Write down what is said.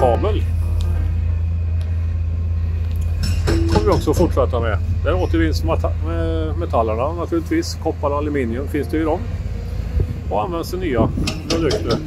Kabel. kommer vi också fortsätta med. Där återvinns metallerna naturligtvis. Koppar och aluminium finns det i dem. Och används i nya produkter.